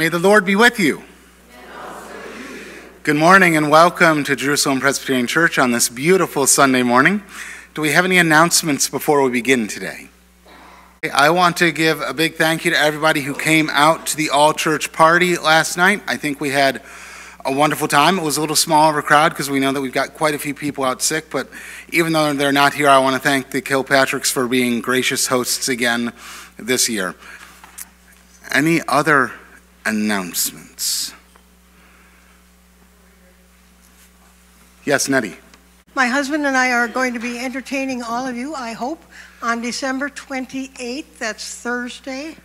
May the Lord be with you. Good morning and welcome to Jerusalem Presbyterian Church on this beautiful Sunday morning. Do we have any announcements before we begin today? I want to give a big thank you to everybody who came out to the all church party last night. I think we had a wonderful time. It was a little small of a crowd because we know that we've got quite a few people out sick, but even though they're not here, I want to thank the Kilpatricks for being gracious hosts again this year. Any other announcements? Yes, Nettie. My husband and I are going to be entertaining all of you, I hope, on December 28th, that's Thursday,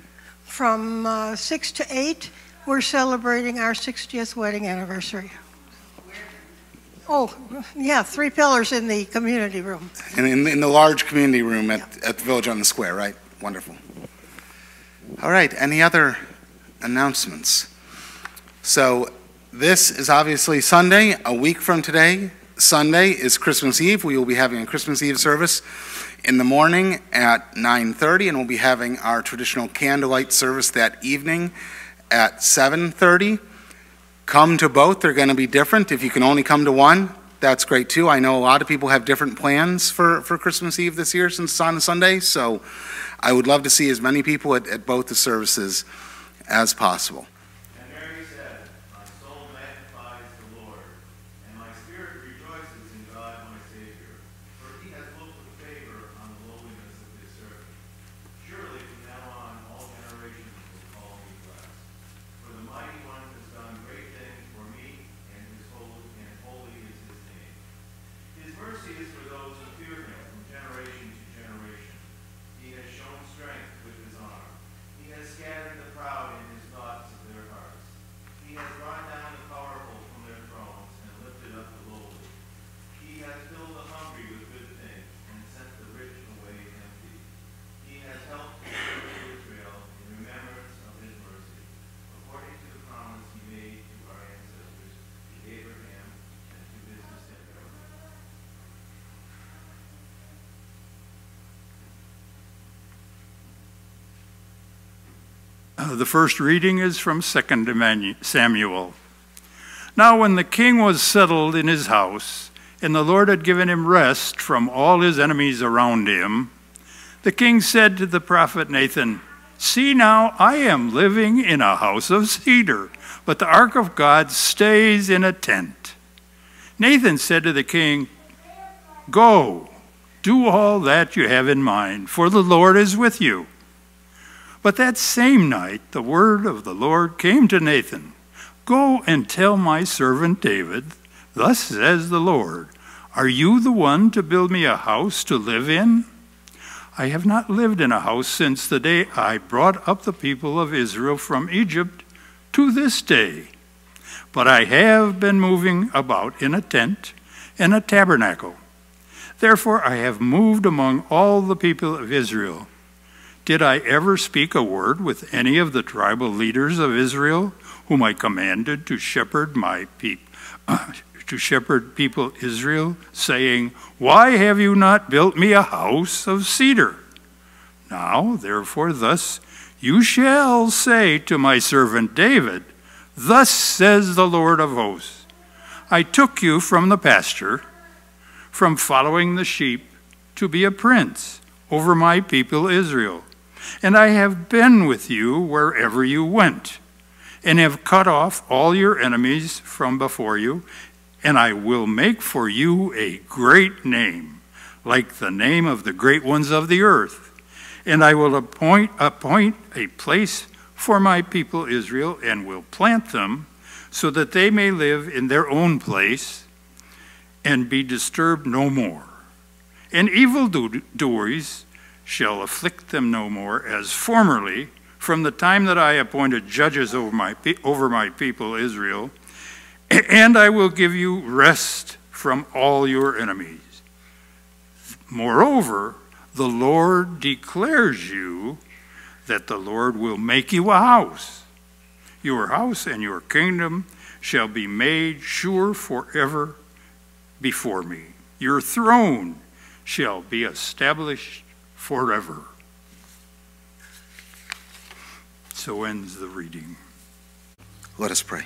from uh, 6 to 8. We're celebrating our 60th wedding anniversary. Oh, yeah, three pillars in the community room. In, in, in the large community room at, at the Village on the Square, right? Wonderful. All right, any other announcements? So, this is obviously Sunday. A week from today, Sunday, is Christmas Eve. We will be having a Christmas Eve service in the morning at 9.30, and we'll be having our traditional candlelight service that evening at 7.30. Come to both. They're going to be different. If you can only come to one, that's great too. I know a lot of people have different plans for, for Christmas Eve this year since it's on a Sunday, so I would love to see as many people at, at both the services as possible. The first reading is from 2 Samuel. Now, when the king was settled in his house, and the Lord had given him rest from all his enemies around him, the king said to the prophet Nathan, See now, I am living in a house of cedar, but the ark of God stays in a tent. Nathan said to the king, Go, do all that you have in mind, for the Lord is with you. But that same night, the word of the Lord came to Nathan Go and tell my servant David, Thus says the Lord, Are you the one to build me a house to live in? I have not lived in a house since the day I brought up the people of Israel from Egypt to this day. But I have been moving about in a tent and a tabernacle. Therefore, I have moved among all the people of Israel. Did I ever speak a word with any of the tribal leaders of Israel, whom I commanded to shepherd my people, to shepherd people Israel, saying, Why have you not built me a house of cedar? Now, therefore, thus you shall say to my servant David, Thus says the Lord of hosts, I took you from the pasture, from following the sheep, to be a prince over my people Israel and I have been with you wherever you went, and have cut off all your enemies from before you, and I will make for you a great name, like the name of the great ones of the earth. And I will appoint, appoint a place for my people Israel, and will plant them, so that they may live in their own place and be disturbed no more. And evildoers shall afflict them no more as formerly from the time that I appointed judges over my, over my people Israel, and I will give you rest from all your enemies. Moreover, the Lord declares you that the Lord will make you a house. Your house and your kingdom shall be made sure forever before me. Your throne shall be established forever. So ends the reading. Let us pray.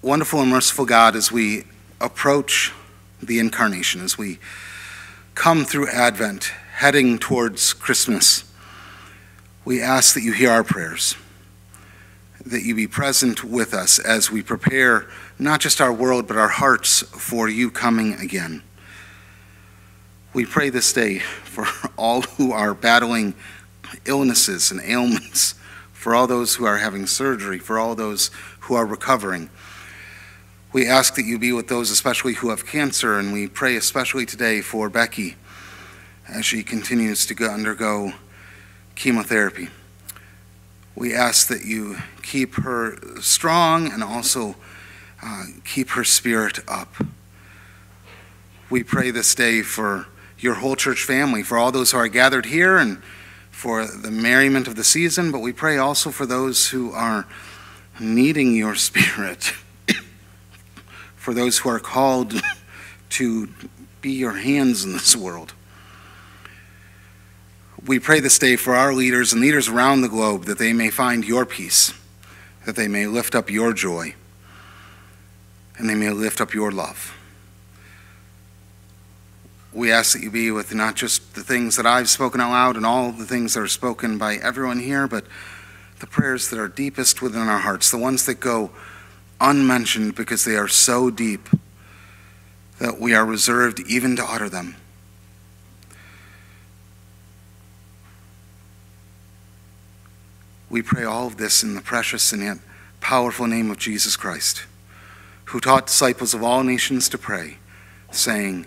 Wonderful and merciful God, as we approach the incarnation, as we come through Advent, heading towards Christmas, we ask that you hear our prayers, that you be present with us as we prepare not just our world, but our hearts for you coming again. We pray this day for all who are battling illnesses and ailments, for all those who are having surgery, for all those who are recovering. We ask that you be with those, especially who have cancer, and we pray especially today for Becky as she continues to undergo chemotherapy. We ask that you keep her strong and also uh, keep her spirit up. We pray this day for your whole church family, for all those who are gathered here and for the merriment of the season, but we pray also for those who are needing your spirit, for those who are called to be your hands in this world. We pray this day for our leaders and leaders around the globe that they may find your peace, that they may lift up your joy, and they may lift up your love we ask that you be with not just the things that I've spoken out loud and all the things that are spoken by everyone here, but the prayers that are deepest within our hearts, the ones that go unmentioned because they are so deep that we are reserved even to utter them. We pray all of this in the precious and yet powerful name of Jesus Christ, who taught disciples of all nations to pray, saying,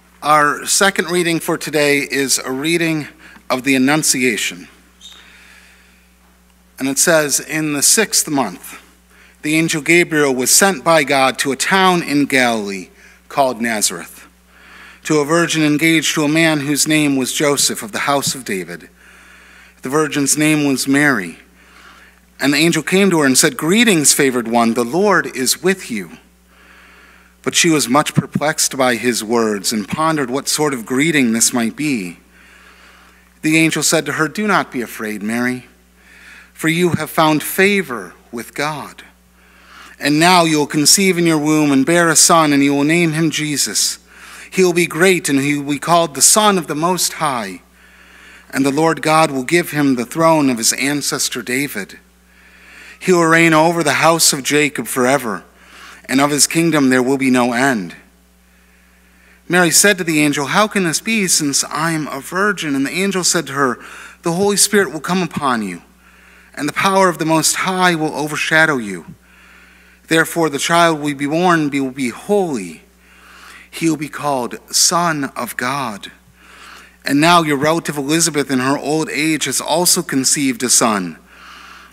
Our second reading for today is a reading of the Annunciation. And it says, In the sixth month, the angel Gabriel was sent by God to a town in Galilee called Nazareth, to a virgin engaged to a man whose name was Joseph of the house of David. The virgin's name was Mary. And the angel came to her and said, Greetings, favored one, the Lord is with you. But she was much perplexed by his words and pondered what sort of greeting this might be. The angel said to her, Do not be afraid, Mary, for you have found favor with God. And now you will conceive in your womb and bear a son, and you will name him Jesus. He will be great, and he will be called the Son of the Most High. And the Lord God will give him the throne of his ancestor David. He will reign over the house of Jacob forever and of his kingdom there will be no end. Mary said to the angel, How can this be, since I am a virgin? And the angel said to her, The Holy Spirit will come upon you, and the power of the Most High will overshadow you. Therefore, the child will be born will be holy. He will be called Son of God. And now your relative Elizabeth, in her old age, has also conceived a son.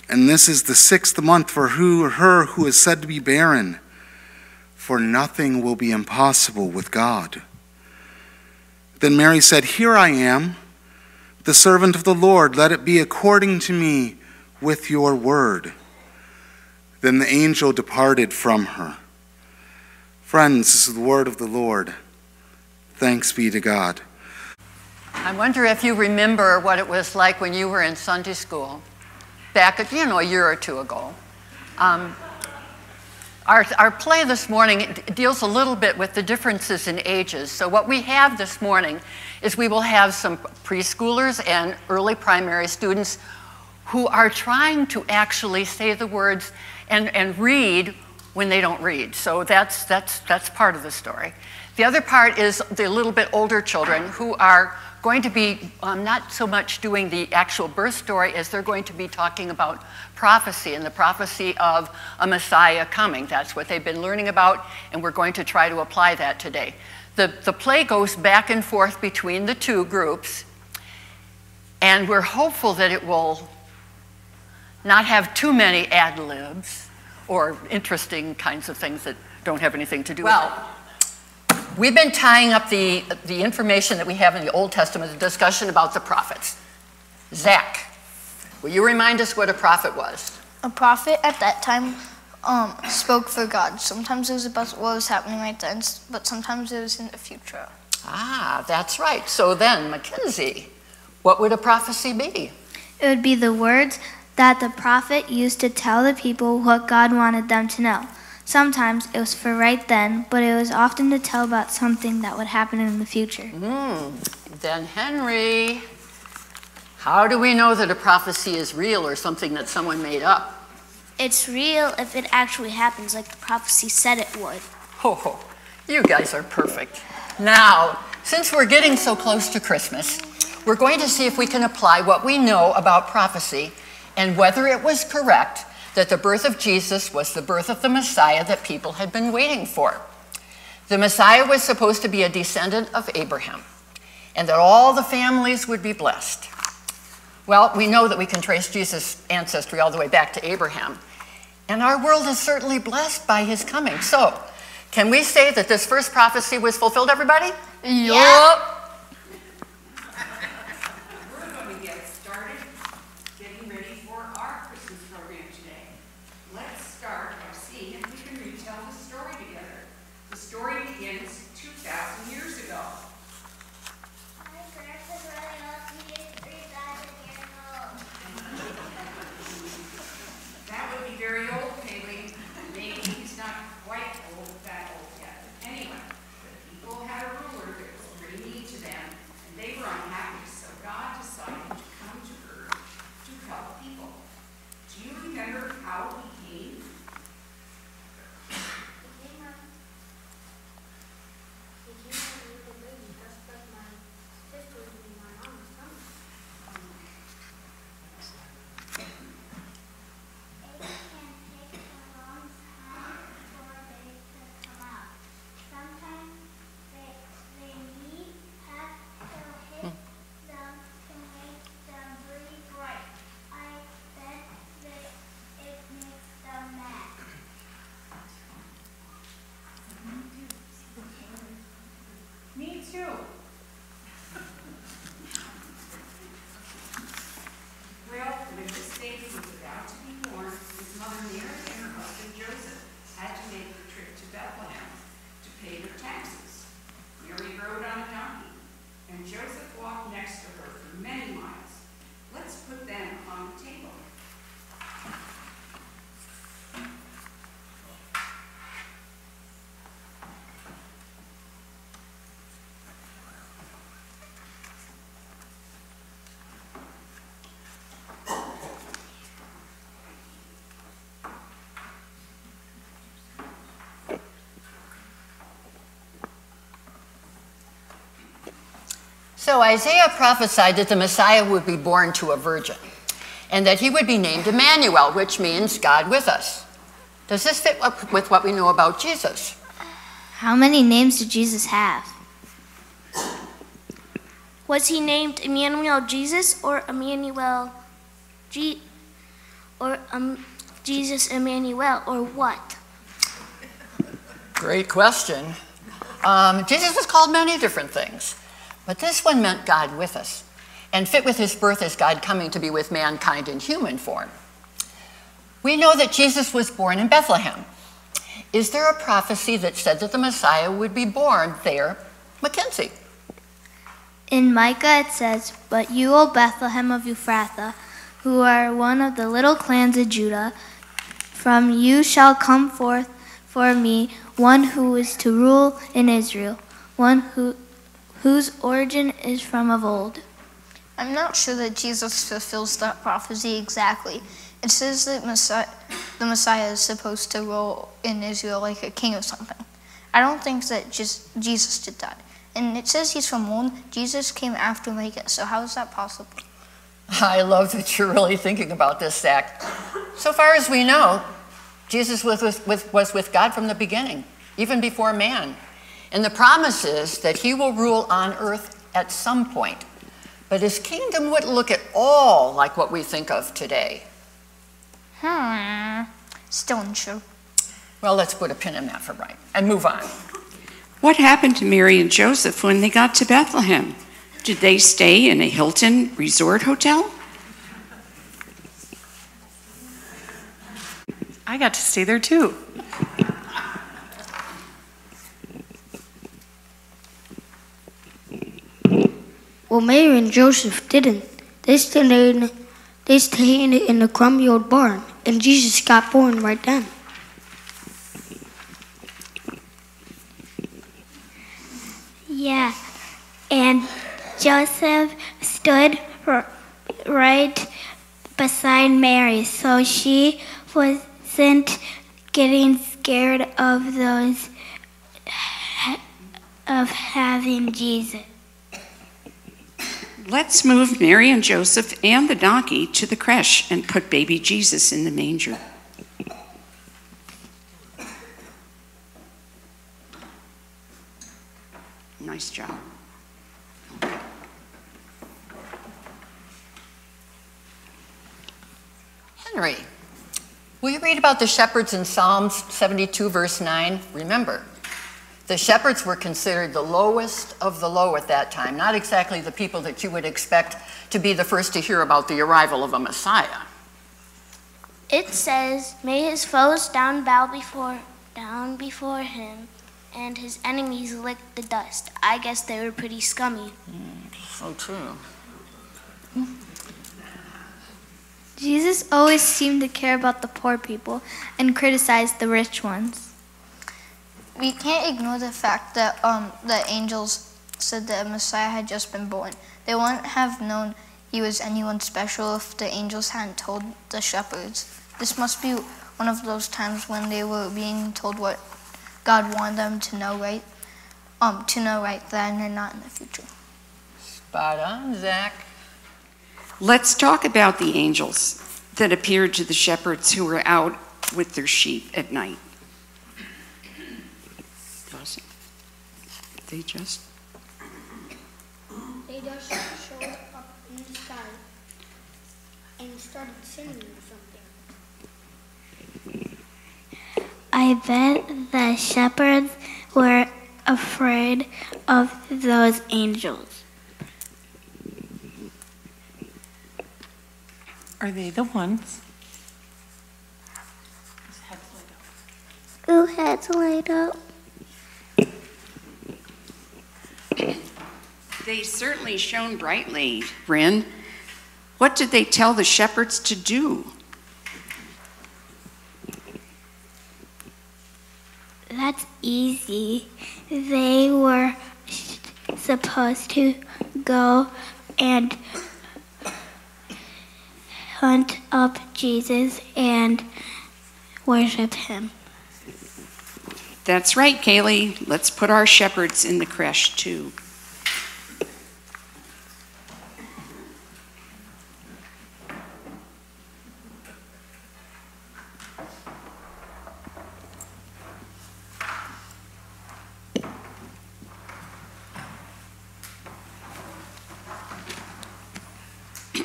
And this is the sixth month for her who is said to be barren for nothing will be impossible with God. Then Mary said, Here I am, the servant of the Lord. Let it be according to me with your word. Then the angel departed from her. Friends, this is the word of the Lord. Thanks be to God. I wonder if you remember what it was like when you were in Sunday school back, you know, a year or two ago. Um, our, our play this morning deals a little bit with the differences in ages. So, what we have this morning is we will have some preschoolers and early primary students who are trying to actually say the words and, and read when they don't read. So, that's, that's, that's part of the story. The other part is the little bit older children who are going to be um, not so much doing the actual birth story as they're going to be talking about prophecy and the prophecy of a Messiah coming. That's what they've been learning about, and we're going to try to apply that today. The, the play goes back and forth between the two groups, and we're hopeful that it will not have too many ad libs or interesting kinds of things that don't have anything to do with it. We've been tying up the, the information that we have in the Old Testament, the discussion about the prophets. Zach, will you remind us what a prophet was? A prophet at that time um, spoke for God. Sometimes it was about what was happening right then, but sometimes it was in the future. Ah, that's right. So then, Mackenzie, what would a prophecy be? It would be the words that the prophet used to tell the people what God wanted them to know. Sometimes it was for right then, but it was often to tell about something that would happen in the future. Hmm. Then, Henry, how do we know that a prophecy is real or something that someone made up? It's real if it actually happens like the prophecy said it would. Ho ho, you guys are perfect. Now, since we're getting so close to Christmas, we're going to see if we can apply what we know about prophecy and whether it was correct that the birth of Jesus was the birth of the Messiah that people had been waiting for. The Messiah was supposed to be a descendant of Abraham, and that all the families would be blessed. Well, we know that we can trace Jesus' ancestry all the way back to Abraham, and our world is certainly blessed by his coming. So, can we say that this first prophecy was fulfilled, everybody? Yup. We're So Isaiah prophesied that the Messiah would be born to a virgin and that he would be named Emmanuel, which means God with us. Does this fit up with what we know about Jesus? How many names did Jesus have? Was he named Emmanuel Jesus or Emmanuel G or um, Jesus Emmanuel or what? Great question. Um, Jesus was called many different things, but this one meant God with us and fit with his birth as God coming to be with mankind in human form. We know that Jesus was born in Bethlehem. Is there a prophecy that said that the Messiah would be born there, Mackenzie? In Micah it says, But you, O Bethlehem of Ephrathah, who are one of the little clans of Judah, from you shall come forth for me one who is to rule in Israel, one who, whose origin is from of old. I'm not sure that Jesus fulfills that prophecy exactly. It says that Messiah, the Messiah is supposed to rule in Israel like a king or something. I don't think that just Jesus did that. And it says he's from old. Jesus came after Micah, so how is that possible? I love that you're really thinking about this, Zach. So far as we know, Jesus was with, with, was with God from the beginning, even before man. And the promise is that he will rule on earth at some point. But his kingdom wouldn't look at all like what we think of today. Hmm. Still unsure. Well, let's put a pin in that for right and move on. What happened to Mary and Joseph when they got to Bethlehem? Did they stay in a Hilton resort hotel? I got to stay there too. Well, Mary and Joseph didn't. They stayed in, they stayed in a grumpy old barn, and Jesus got born right then. Yeah, and Joseph stood right beside Mary, so she wasn't getting scared of those of having Jesus. Let's move Mary and Joseph and the donkey to the creche and put baby Jesus in the manger. Nice job. Henry, will you read about the shepherds in Psalms 72, verse 9? Remember, the shepherds were considered the lowest of the low at that time, not exactly the people that you would expect to be the first to hear about the arrival of a Messiah. It says, "May his foes down bow before down before him, and his enemies lick the dust." I guess they were pretty scummy. Hmm, so true. Jesus always seemed to care about the poor people and criticize the rich ones. We can't ignore the fact that um, the angels said that a Messiah had just been born. They wouldn't have known he was anyone special if the angels hadn't told the shepherds. This must be one of those times when they were being told what God wanted them to know right, um, to know right then and not in the future. Spot on, Zach. Let's talk about the angels that appeared to the shepherds who were out with their sheep at night. Was it- They just, They just showed up in the sky and started singing or something. I bet the shepherds were afraid of those angels. Are they the ones? Who had to light up? They certainly shone brightly, Bryn. What did they tell the shepherds to do? That's easy. They were supposed to go and hunt up Jesus and worship him. That's right, Kaylee. Let's put our shepherds in the creche too.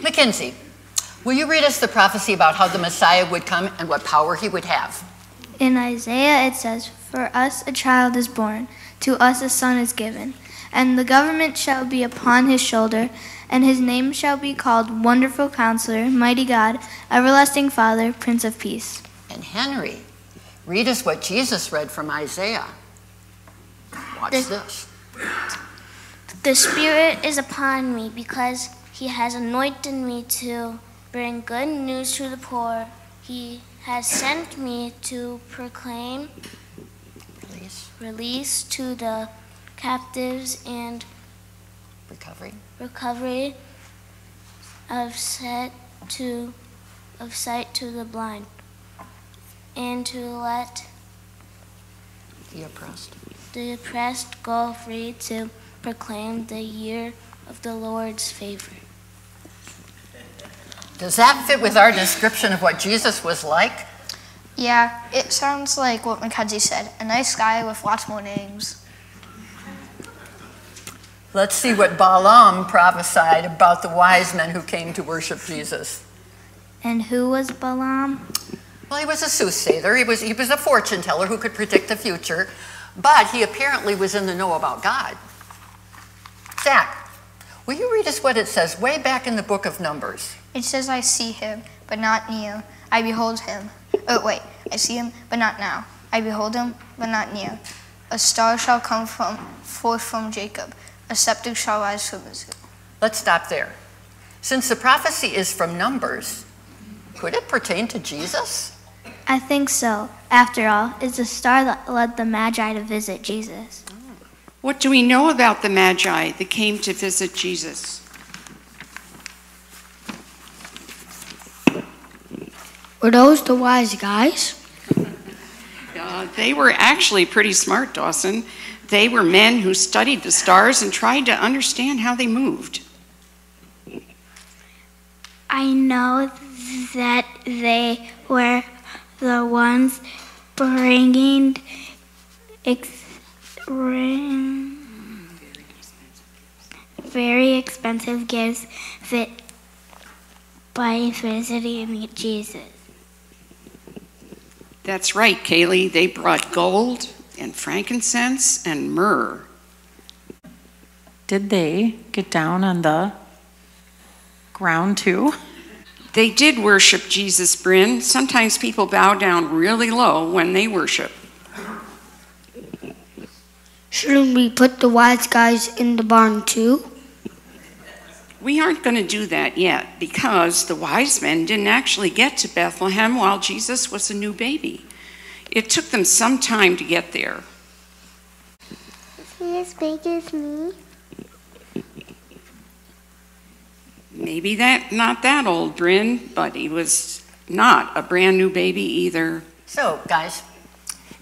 Mackenzie, will you read us the prophecy about how the Messiah would come and what power he would have? In Isaiah it says, For us a child is born, to us a son is given, and the government shall be upon his shoulder, and his name shall be called Wonderful Counselor, Mighty God, Everlasting Father, Prince of Peace. And Henry, read us what Jesus read from Isaiah. Watch This- this. The Spirit is upon me because he has anointed me to bring good news to the poor. He has sent me to proclaim Please, release to the captives and recovery. recovery of sight to of sight to the blind and to let The oppressed. the oppressed go free to proclaim the year of the Lord's favor. Does that fit with our description of what Jesus was like? Yeah, it sounds like what Mackenzie said a nice guy with lots more names. Let's see what Balaam prophesied about the wise men who came to worship Jesus. And who was Balaam? Well, he was a soothsayer. He was, he was a fortune teller who could predict the future, but he apparently was in the know about God. Zach, will you read us what it says way back in the book of Numbers? It says, I see him, but not near. I behold him. Oh, wait. I see him, but not now. I behold him, but not near. A star shall come from forth from Jacob. A scepter shall rise from Israel. Let's stop there. Since the prophecy is from Numbers, could it pertain to Jesus? I think so. After all, it's the star that led the Magi to visit Jesus. What do we know about the Magi that came to visit Jesus? Were those the wise guys? Uh, they were actually pretty smart, Dawson. They were men who studied the stars and tried to understand how they moved. I know that they were the ones bringing ex- ring- very expensive gifts fit by visiting Jesus. That's right, Kaylee. They brought gold and frankincense and myrrh. Did they get down on the ground too? They did worship Jesus, Bryn. Sometimes people bow down really low when they worship. Shouldn't we put the wise guys in the barn too? We aren't going to do that yet because the wise men didn't actually get to Bethlehem while Jesus was a new baby. It took them some time to get there. Is he as big as me? Maybe that not that old, Bryn, but he was not a brand new baby either. So, guys,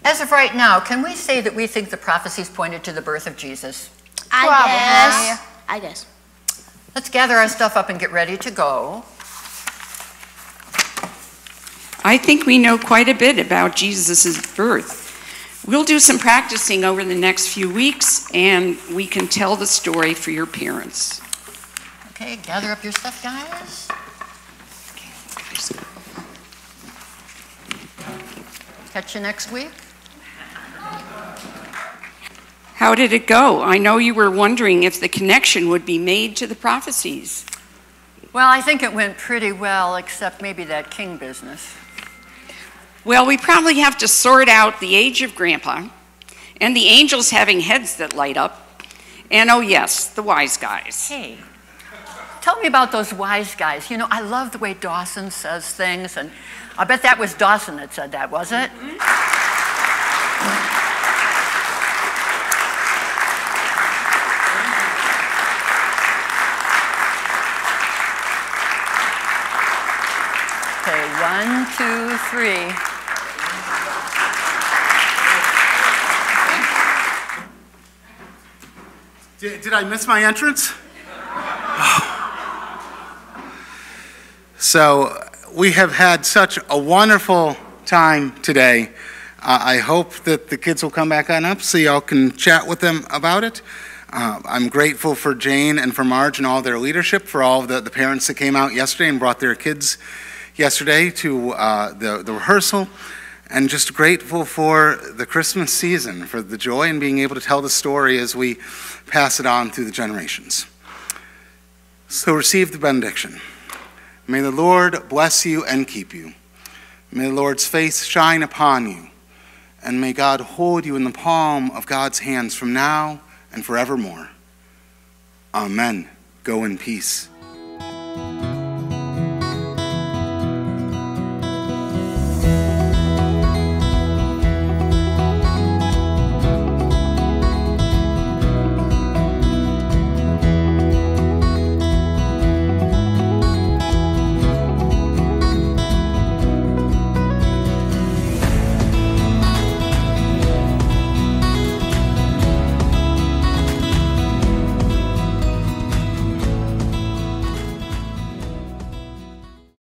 as of right now, can we say that we think the prophecies pointed to the birth of Jesus? I Probably. guess. I guess. Let's gather our stuff up and get ready to go. I think we know quite a bit about Jesus' birth. We'll do some practicing over the next few weeks, and we can tell the story for your parents. Okay, gather up your stuff, guys. Catch you next week. How did it go? I know you were wondering if the connection would be made to the prophecies. Well, I think it went pretty well, except maybe that king business. Well, we probably have to sort out the age of Grandpa, and the angels having heads that light up, and oh, yes, the wise guys. Hey, tell me about those wise guys. You know, I love the way Dawson says things, and I bet that was Dawson that said that, was it? Okay, one, two, three. Did, did I miss my entrance? So, we have had such a wonderful time today. Uh, I hope that the kids will come back on up so y'all can chat with them about it. Uh, I'm grateful for Jane and for Marge and all their leadership, for all the, the parents that came out yesterday and brought their kids yesterday to uh, the, the rehearsal. And just grateful for the Christmas season, for the joy in being able to tell the story as we pass it on through the generations. So receive the benediction. May the Lord bless you and keep you. May the Lord's face shine upon you. And may God hold you in the palm of God's hands from now and forevermore. Amen. Go in peace.